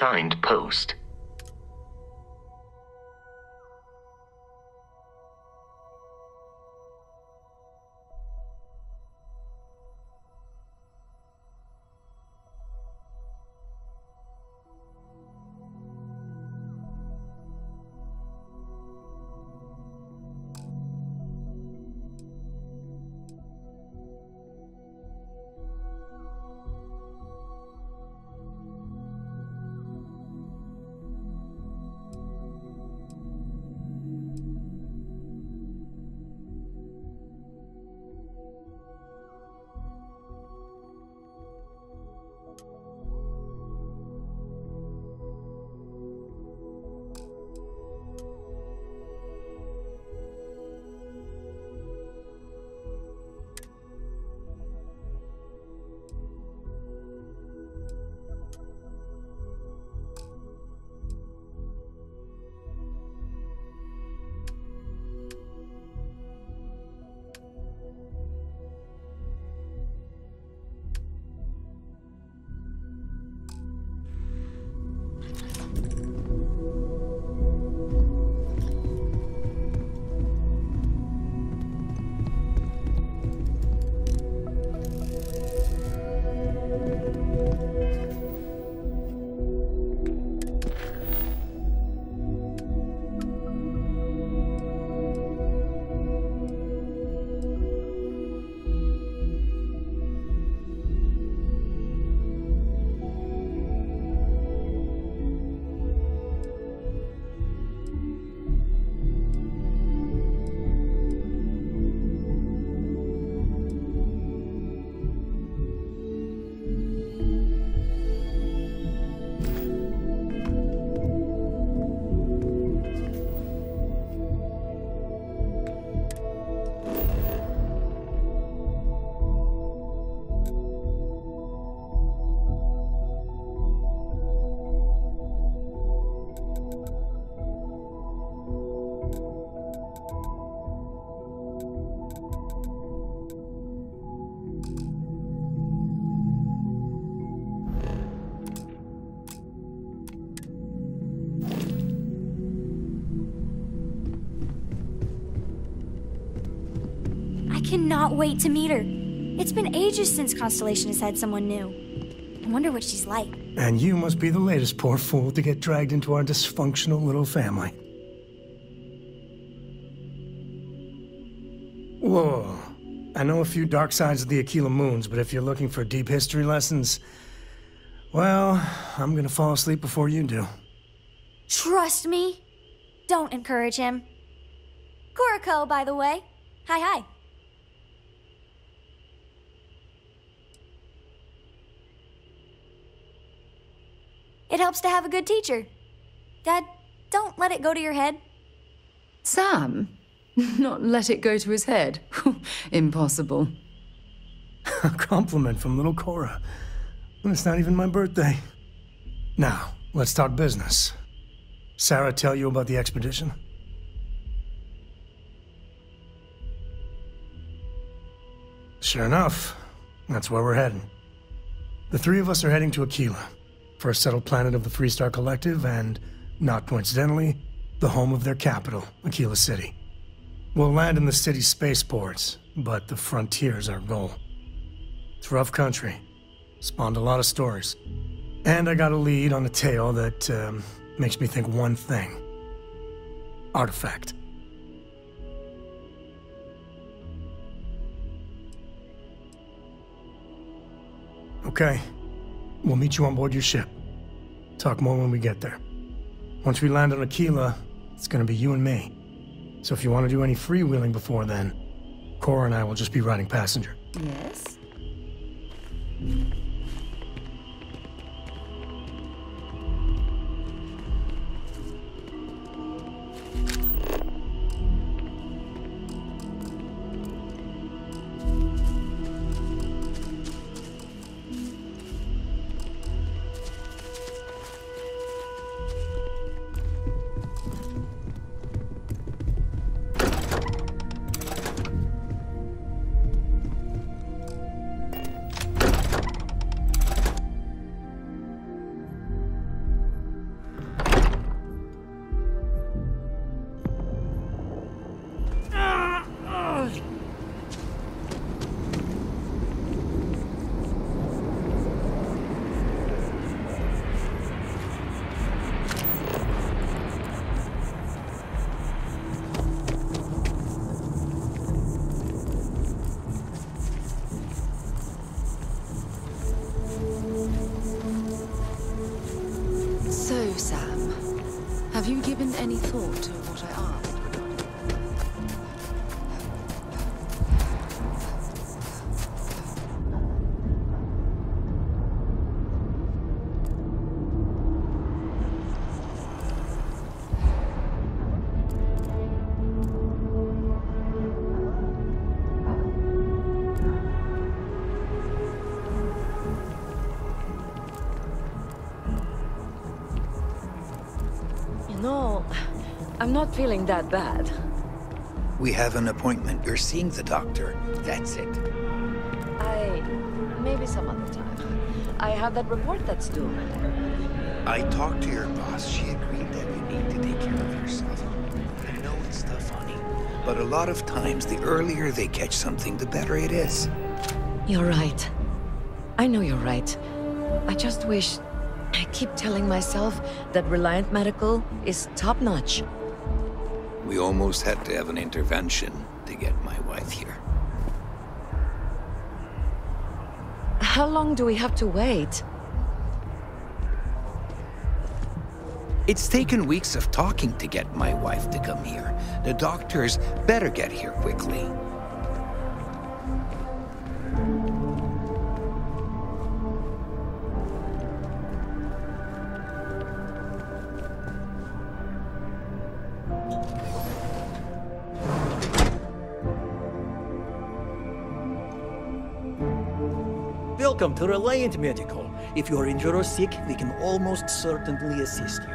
Signed Post. Wait to meet her. It's been ages since Constellation has had someone new. I wonder what she's like. And you must be the latest poor fool to get dragged into our dysfunctional little family. Whoa. I know a few dark sides of the Aquila Moons, but if you're looking for deep history lessons, well, I'm gonna fall asleep before you do. Trust me. Don't encourage him. Kuriko, by the way. Hi, hi. It helps to have a good teacher. Dad, don't let it go to your head. Sam? Not let it go to his head? Impossible. A compliment from little Cora. And it's not even my birthday. Now, let's talk business. Sarah tell you about the expedition? Sure enough, that's where we're heading. The three of us are heading to Aquila, first settled planet of the Freestar Collective, and, not coincidentally, the home of their capital, Aquila City. We'll land in the city's spaceports, but the frontier's our goal. It's rough country. Spawned a lot of stories. And I got a lead on a tale that um, makes me think one thing. Artifact. Okay. We'll meet you on board your ship. Talk more when we get there. Once we land on Aquila, it's gonna be you and me. So if you want to do any freewheeling before then, Cora and I will just be riding passenger. Yes? I'm not feeling that bad. We have an appointment. You're seeing the doctor. That's it. I... maybe some other time. I have that report that's due. I talked to your boss. She agreed that you need to take care of yourself. I know it's tough, honey. But a lot of times, the earlier they catch something, the better it is. You're right. I know you're right. I just wish... I keep telling myself that Reliant Medical is top-notch. We almost had to have an intervention to get my wife here. How long do we have to wait? It's taken weeks of talking to get my wife to come here. The doctors better get here quickly. Welcome to Reliant Medical. If you are injured or sick, we can almost certainly assist you.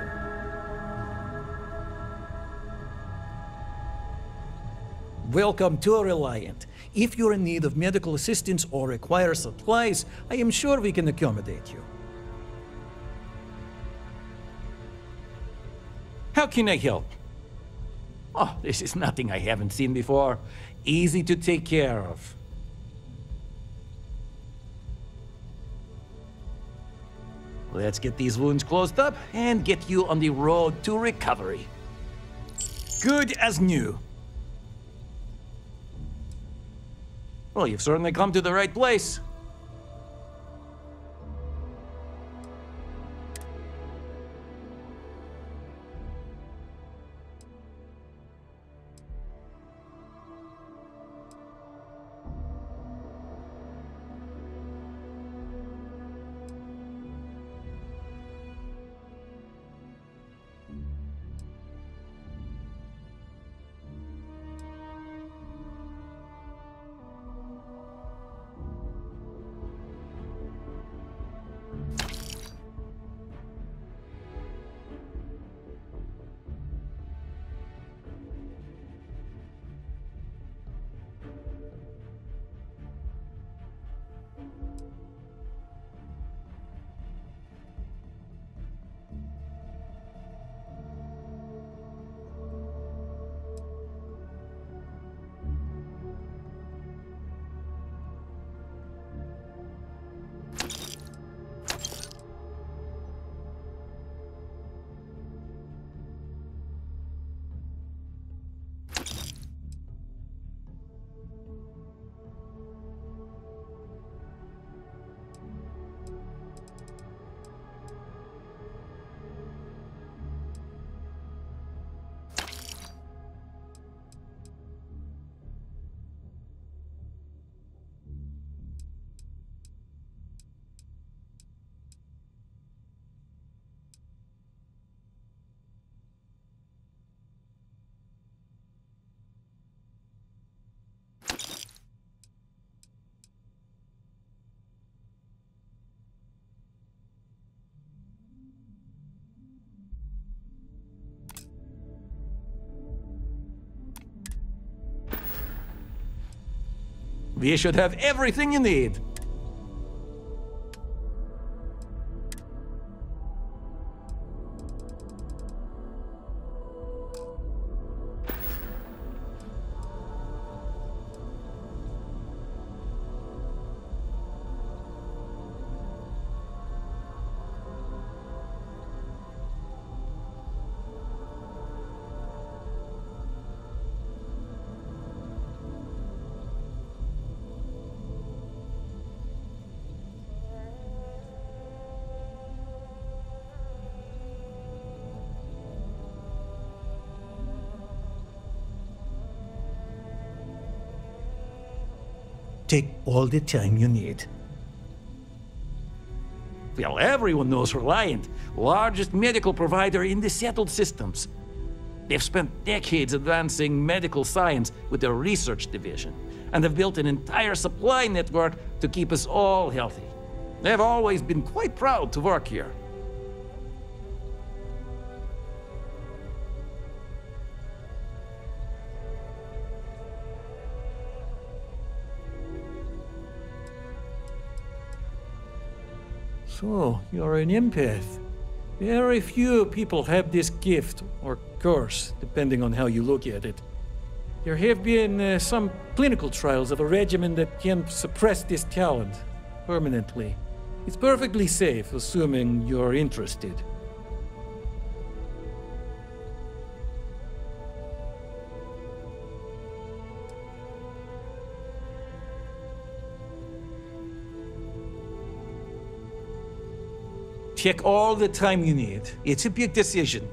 Welcome to Reliant. If you're in need of medical assistance or require supplies, I am sure we can accommodate you. How can I help? Oh, this is nothing I haven't seen before. Easy to take care of. Let's get these wounds closed up and get you on the road to recovery. Good as new. Well, you've certainly come to the right place. We should have everything you need. All the time you need. Well, everyone knows Reliant, largest medical provider in the settled systems. They've spent decades advancing medical science with their research division, and have built an entire supply network to keep us all healthy. They've always been quite proud to work here. So, you're an empath. Very few people have this gift, or curse, depending on how you look at it. There have been uh, some clinical trials of a regimen that can suppress this talent permanently. It's perfectly safe, assuming you're interested. Take all the time you need. It's a big decision.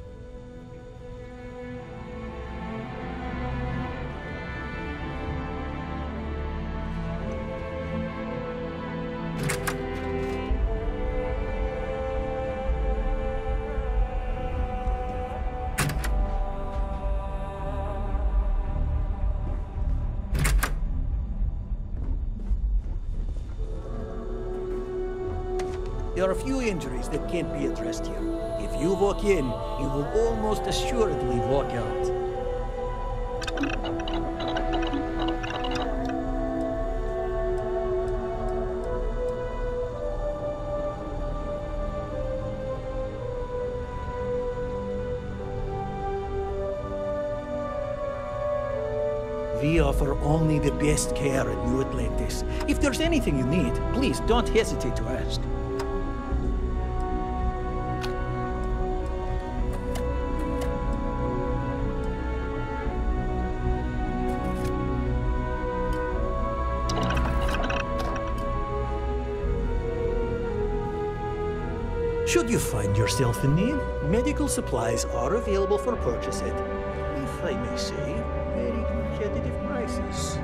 You find yourself in need, medical supplies are available for purchase at, if I may say, very competitive prices.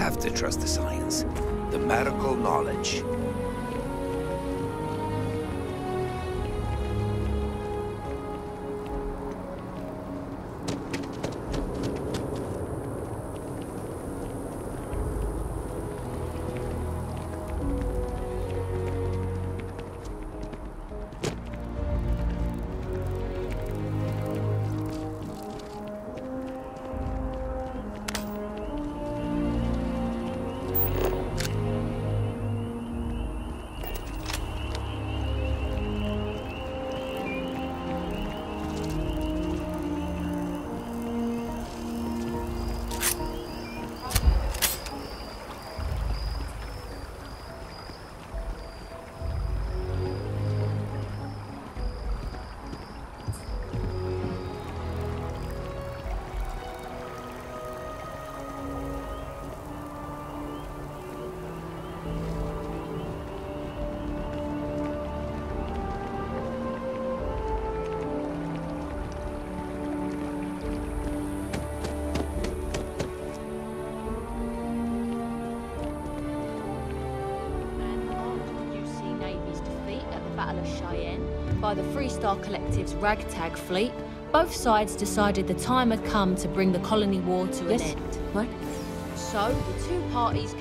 Have to trust the science, the medical knowledge. By the Freestar Collective's ragtag fleet, both sides decided the time had come to bring the colony war to Yes. an end. What? So the two parties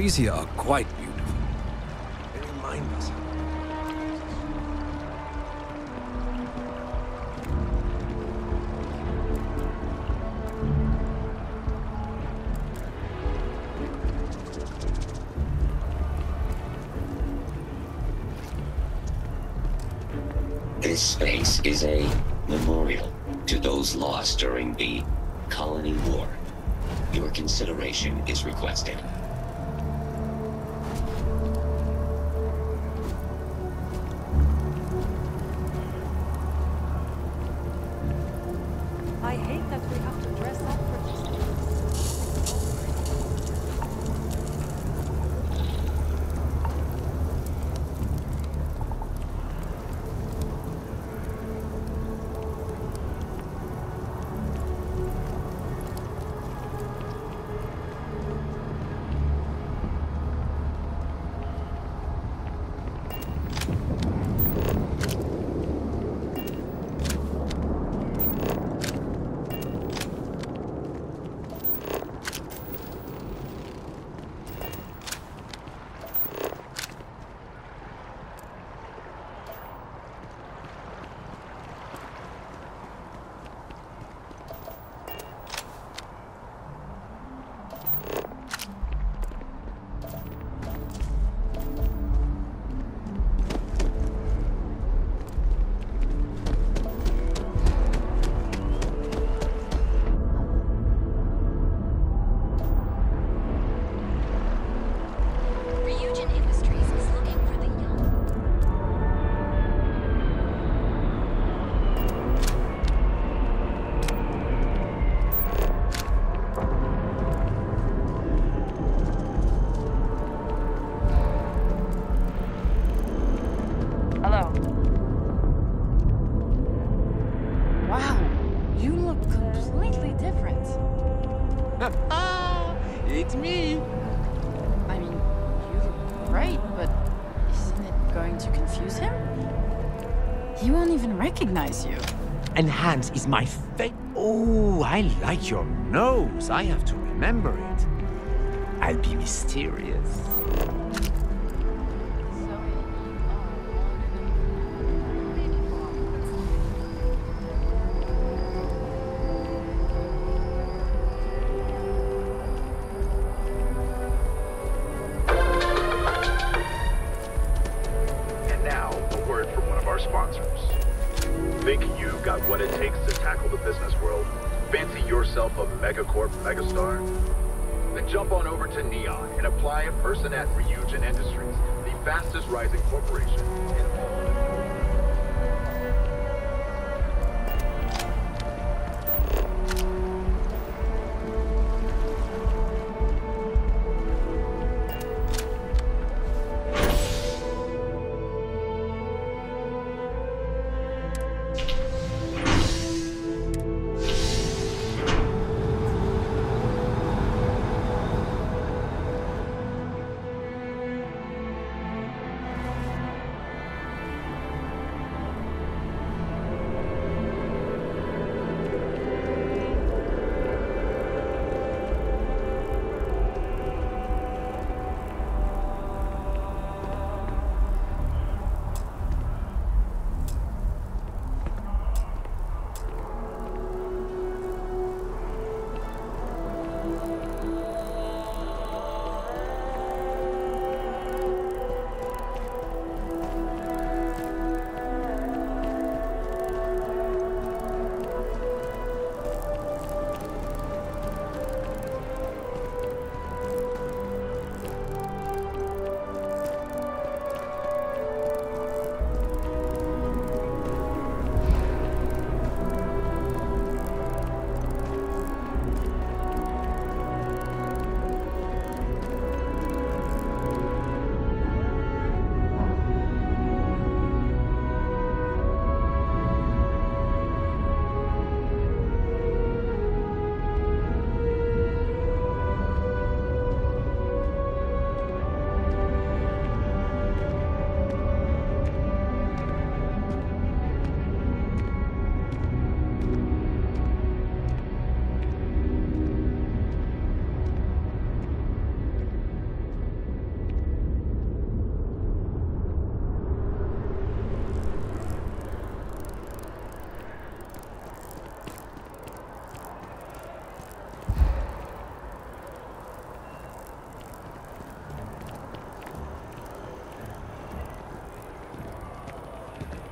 trees here are quite beautiful. They remind us. This space is a memorial to those lost during the Colony War. Your consideration is requested. enhance is my fa- Oh, I like your nose. I have to remember it. I'll be mysterious.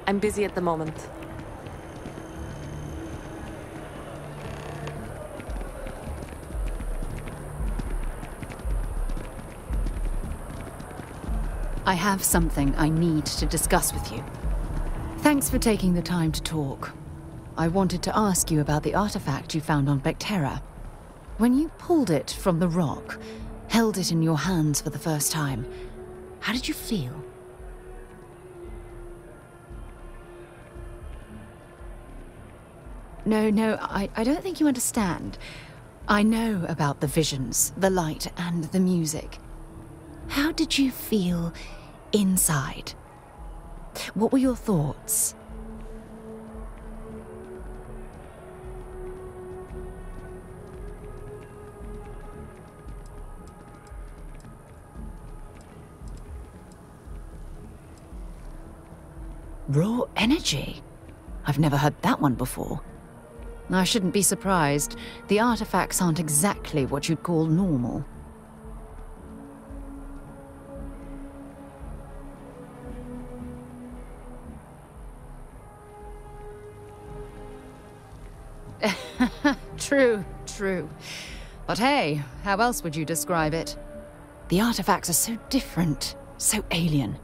I'm busy at the moment. I have something I need to discuss with you. Thanks for taking the time to talk. I wanted to ask you about the artifact you found on Vectera. When you pulled it from the rock, held it in your hands for the first time, how did you feel? No, no, I, I don't think you understand. I know about the visions, the light, and the music. How did you feel inside? What were your thoughts? Raw energy? I've never heard that one before. I shouldn't be surprised. The artifacts aren't exactly what you'd call normal. true, true. But hey, how else would you describe it? The artifacts are so different, so alien.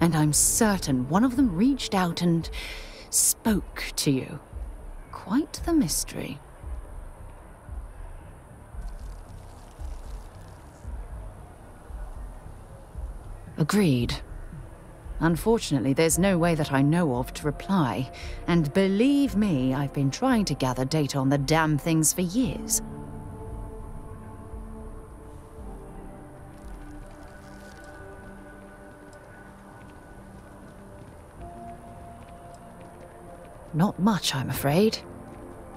And I'm certain one of them reached out and spoke to you. Quite the mystery. Agreed. Unfortunately, there's no way that I know of to reply. And believe me, I've been trying to gather data on the damn things for years. Not much, I'm afraid.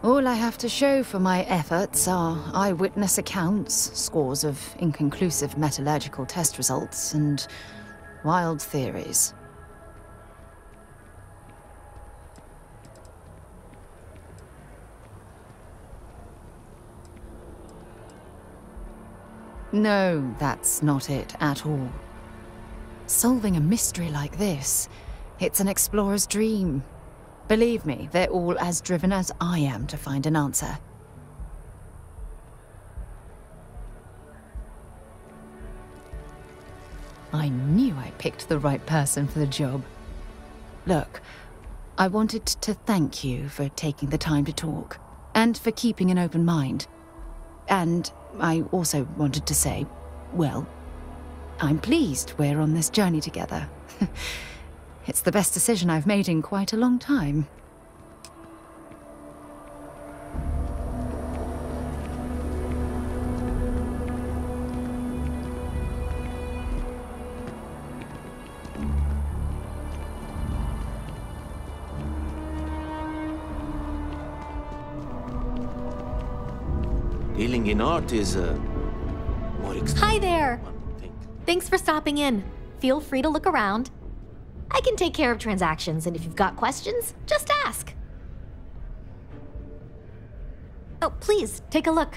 All I have to show for my efforts are eyewitness accounts, scores of inconclusive metallurgical test results, and wild theories. No, that's not it at all. Solving a mystery like this, it's an explorer's dream. Believe me, they're all as driven as I am to find an answer. I knew I picked the right person for the job. Look, I wanted to thank you for taking the time to talk, and for keeping an open mind. And I also wanted to say, well, I'm pleased we're on this journey together. it's the best decision I've made in quite a long time. Dealing in art is uh, more expensive. Hi there! Thanks for stopping in. Feel free to look around. I can take care of transactions, and if you've got questions, just ask. Oh, please, take a look.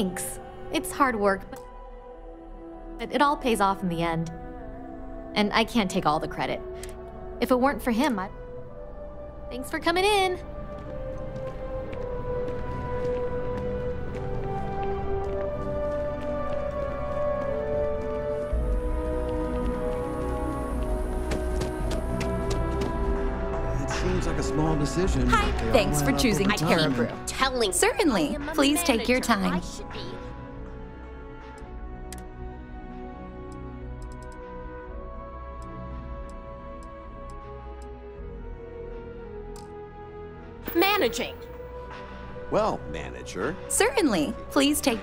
Thanks. It's hard work, but it all pays off in the end. And I can't take all the credit. If it weren't for him, I. Thanks for coming in. It seems like a small decision. Hi, thanks for choosing over time. Caribou. Telling Certainly. Please take your time. Managing. Well, manager. Certainly. Please take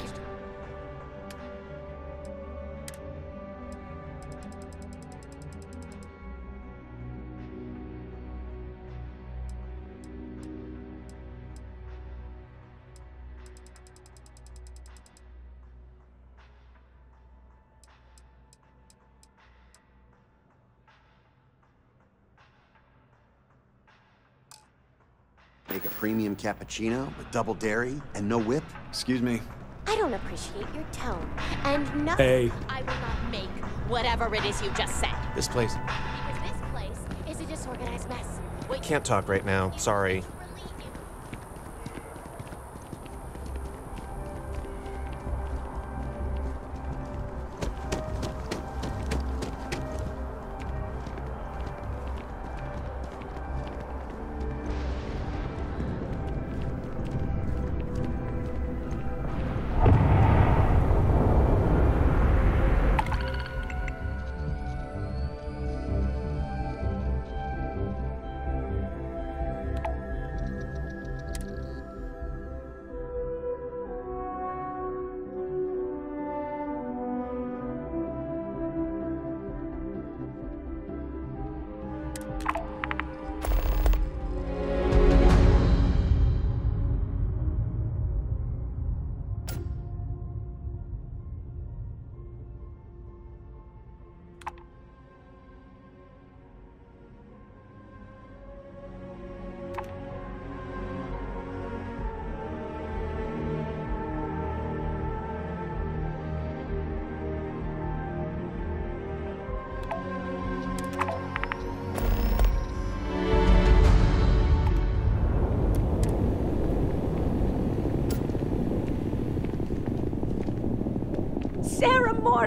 cappuccino with double dairy and no whip? Excuse me. I don't appreciate your tone. And no, Hey. I will not make whatever it is you just said. This place. Because this place is a disorganized mess. Wait, Can't talk right now. Sorry.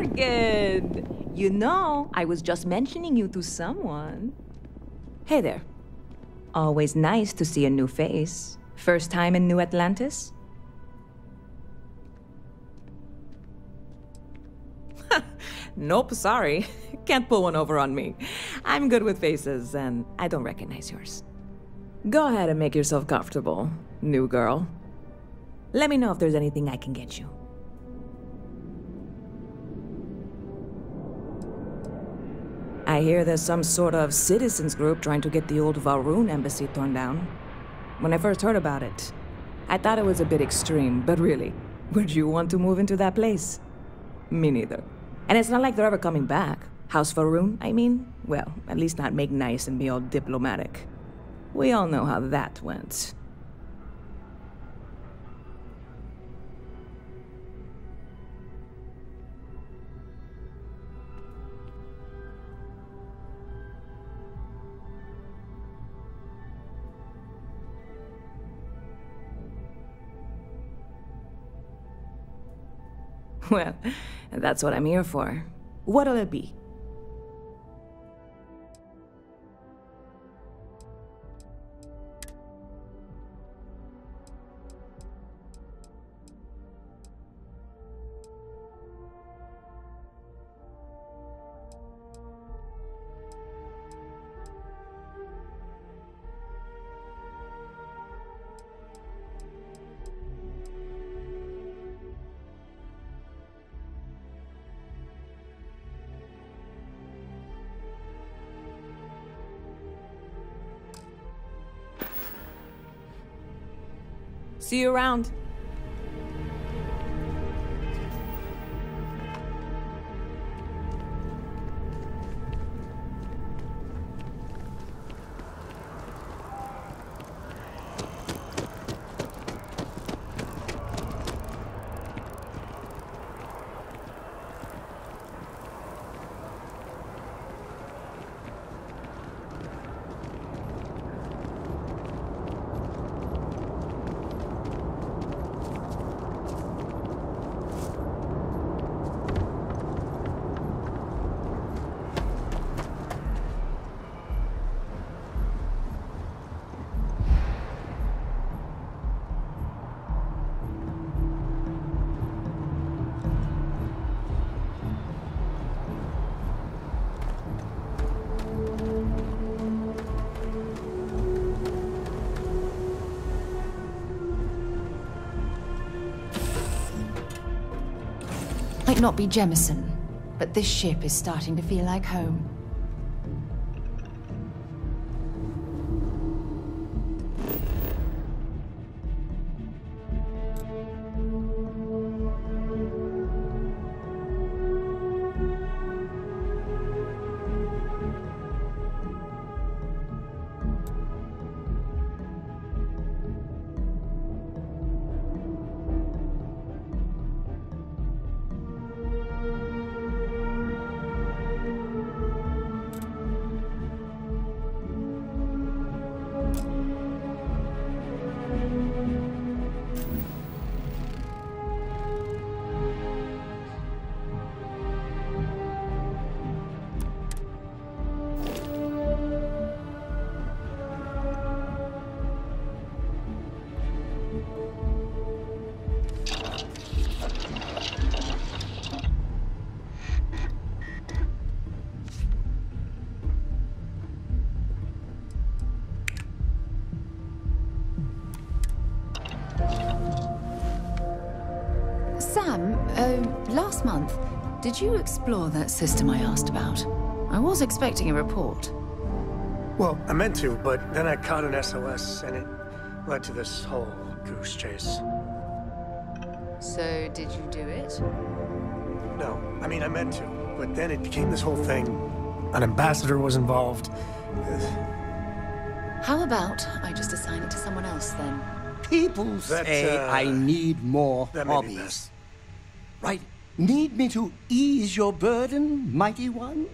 Morgan! You know, I was just mentioning you to someone. Hey there. Always nice to see a new face. First time in New Atlantis? nope, sorry. Can't pull one over on me. I'm good with faces, and I don't recognize yours. Go ahead and make yourself comfortable, new girl. Let me know if there's anything I can get you. I hear there's some sort of citizens group trying to get the old Va'ruun embassy torn down. When I first heard about it, I thought it was a bit extreme, but really, would you want to move into that place? Me neither. And it's not like they're ever coming back. House Va'ruun, I mean? Well, at least not make nice and be all diplomatic. We all know how that went. Well, that's what I'm here for. What'll it be? See you around. Not be Jemison, but this ship is starting to feel like home. Last month, did you explore that system I asked about? I was expecting a report. Well, I meant to, but then I caught an SOS, and it led to this whole goose chase. So, did you do it? No, I mean, I meant to, but then it became this whole thing. An ambassador was involved. How about I just assign it to someone else then? People That, say uh, I need more that may be hobbies. Right? Need me to ease your burden, mighty one?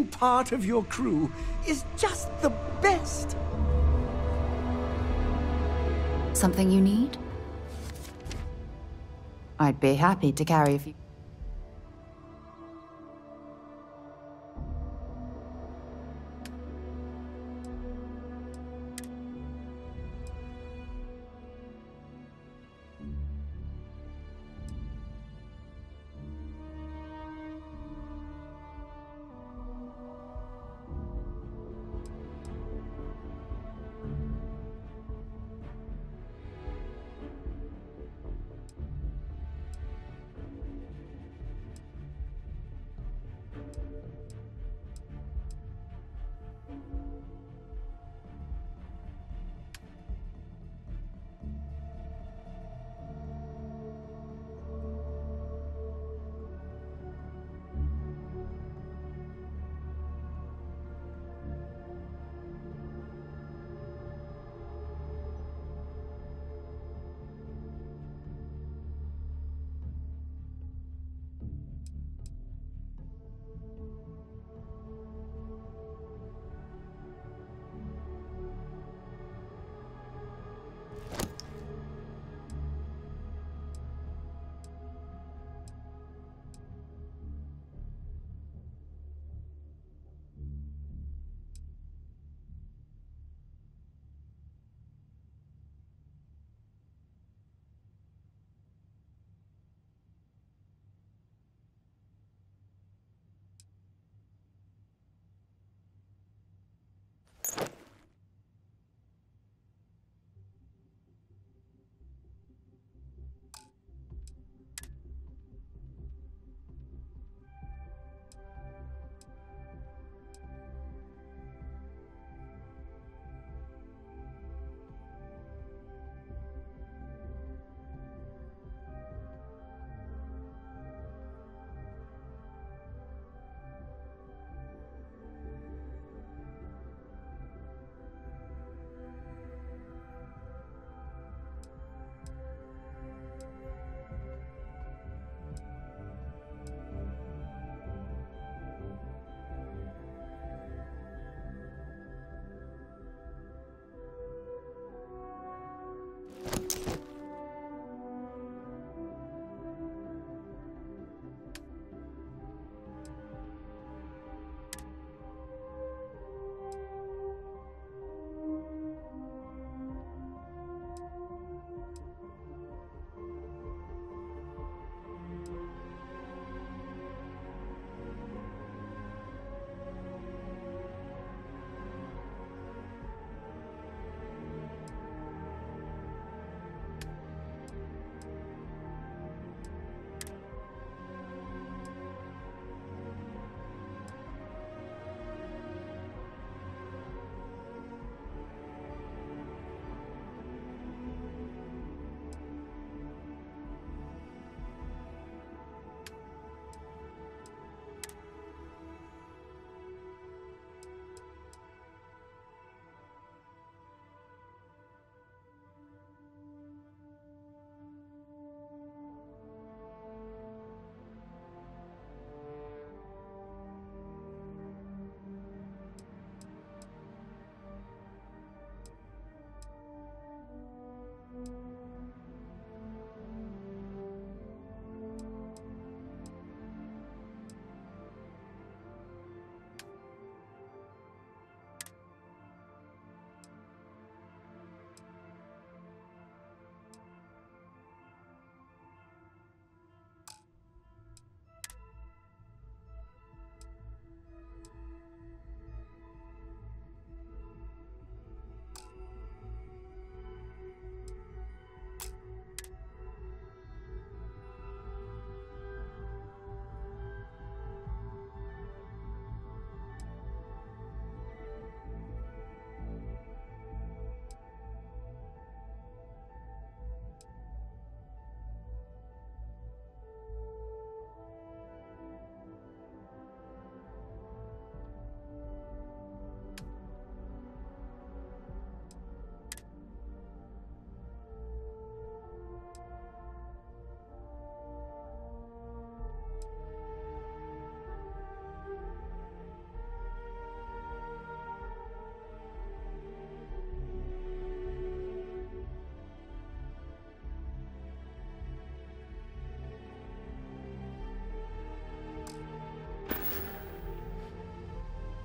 Being part of your crew is just the best. Something you need? I'd be happy to carry a few.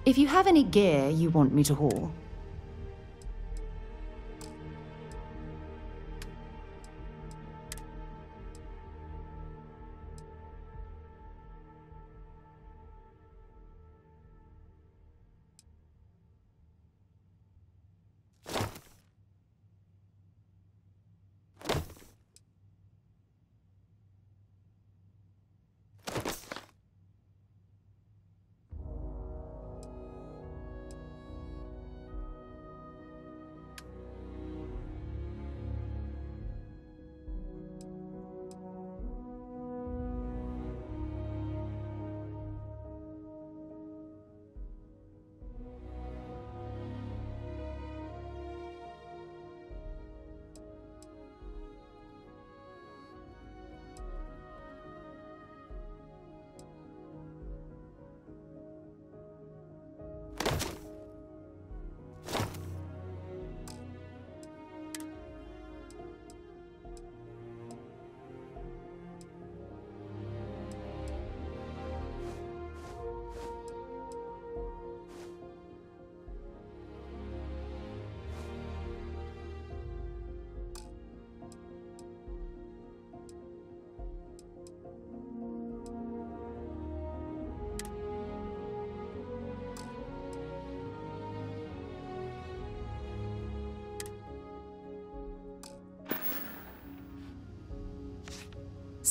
If you have any gear you want me to haul,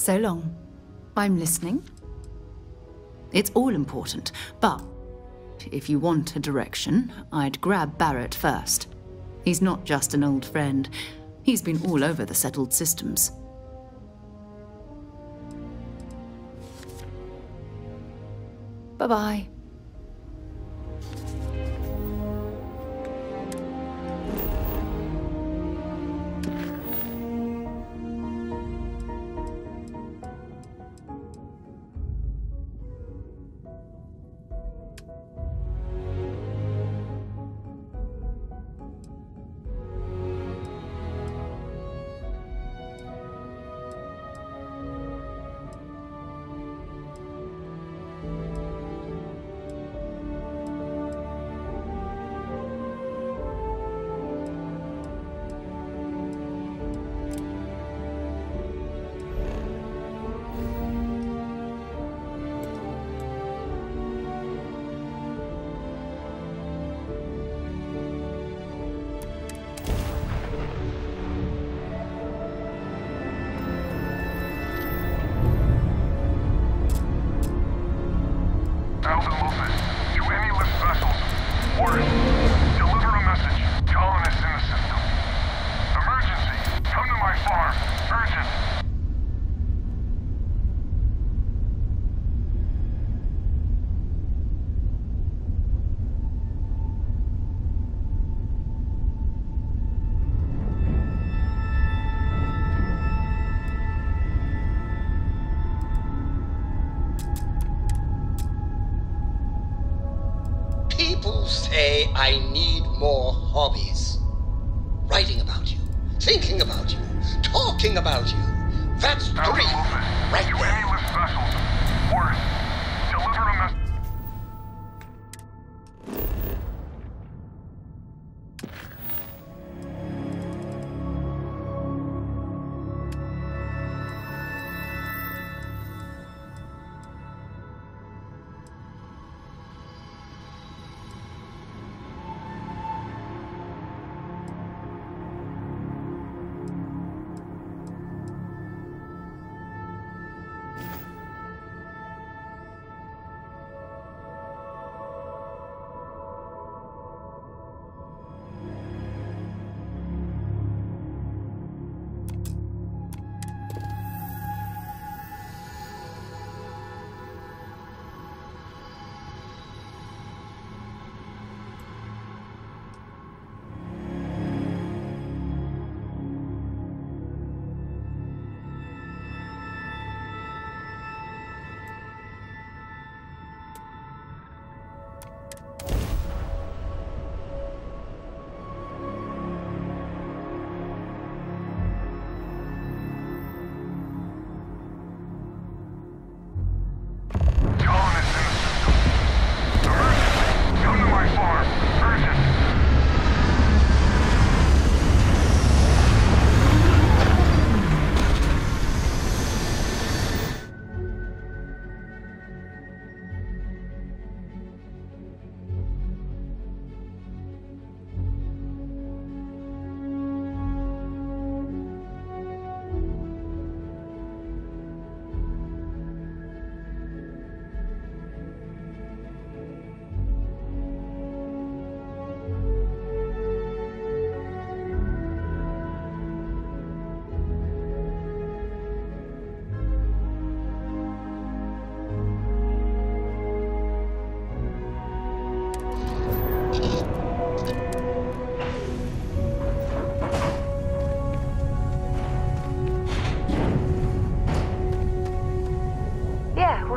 So long. I'm listening. It's all important, but if you want a direction, I'd grab Barrett first. He's not just an old friend, he's been all over the settled systems. Bye bye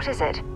What is it?